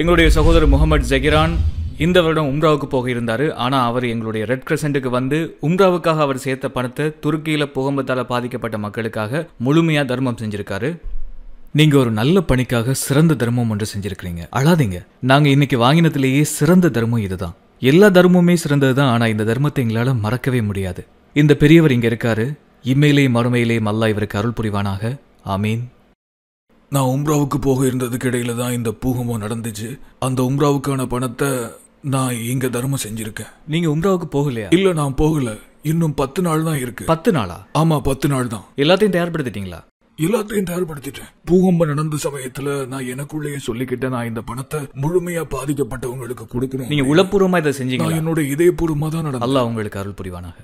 எங்களுடைய சகோதரர் முகமது ஜகிரான் இந்த வருடம் உம்ராவுக்கு போக இருந்தார் ஆனால் அவர் எங்களுடைய ரெட் கிரசண்ட்டுக்கு வந்து உம்ராவுக்காக அவர் சேர்த்த பணத்தை துருக்கியில் புகம்பத்தால் பாதிக்கப்பட்ட மக்களுக்காக முழுமையாக தர்மம் செஞ்சுருக்காரு. நீங்கள் ஒரு நல்ல பணிக்காக சிறந்த தர்மம் ஒன்று செஞ்சிருக்கிறீங்க. அழாதீங்க. நாங்கள் இன்னைக்கு வாங்கினதுலேயே சிறந்த தர்மம் இதுதான். எல்லா தர்மமுமே சிறந்தது தான் ஆனால் இந்த தர்மத்தை எங்களால் மறக்கவே முடியாது. இந்த பெரியவர் இங்கே இருக்காரு. இம்மையிலே மறுமையிலேயும் மல்லா இவருக்கு அருள் புரிவானாக. ஆமீன். நான் உம்ராவுக்கு போக இருந்ததுக்கு இடையில தான் இந்த பூகம்பம் நடந்துச்சு. அந்த உம்ராவுக்கான பணத்தை நான் இங்க தர்மம் செஞ்சிருக்கேன். நீங்க உம்ராவுக்கு போகலையா? இல்ல நான் போகல. இன்னும் பத்து நாள் தான் இருக்கு. பத்து நாளா? ஆமா பத்து நாள் தான். எல்லாத்தையும் தயார்படுத்திட்டீங்களா? எல்லாத்தையும் தயார்படுத்திட்டேன். பூகம்பம் நடந்த சமயத்துல நான் எனக்குள்ளேயே சொல்லிக்கிட்டேன் நான் இந்த பணத்தை முழுமையா பாதிக்கப்பட்டவங்களுக்கு கொடுக்கணும். நீங்க உளப்பூர்வமா இதை செஞ்சீங்களா? நான் என்னோட இதயபூர்வமா தான் அல்லாஹ் உங்களுக்கு அருள் புரிவானாக.